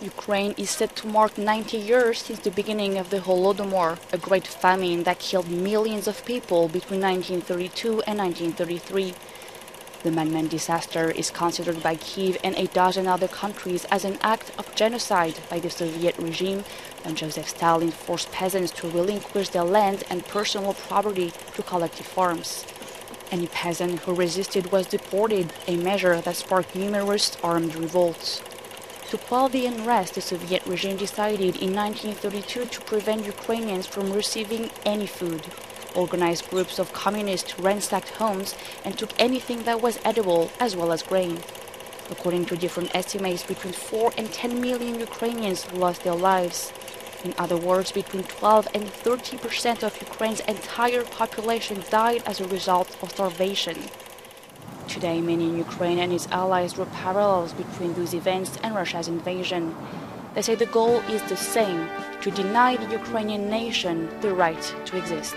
Ukraine is set to mark 90 years since the beginning of the Holodomor, a great famine that killed millions of people between 1932 and 1933. The man-made disaster is considered by Kiev and a dozen other countries as an act of genocide by the Soviet regime when Joseph Stalin forced peasants to relinquish their land and personal property to collective farms. Any peasant who resisted was deported, a measure that sparked numerous armed revolts. To quell the unrest, the Soviet regime decided in 1932 to prevent Ukrainians from receiving any food. Organized groups of communists ransacked homes and took anything that was edible as well as grain. According to different estimates, between 4 and 10 million Ukrainians lost their lives. In other words, between 12 and 30 percent of Ukraine's entire population died as a result of starvation. Today, many in Ukraine and its allies draw parallels between those events and Russia's invasion. They say the goal is the same to deny the Ukrainian nation the right to exist.